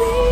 please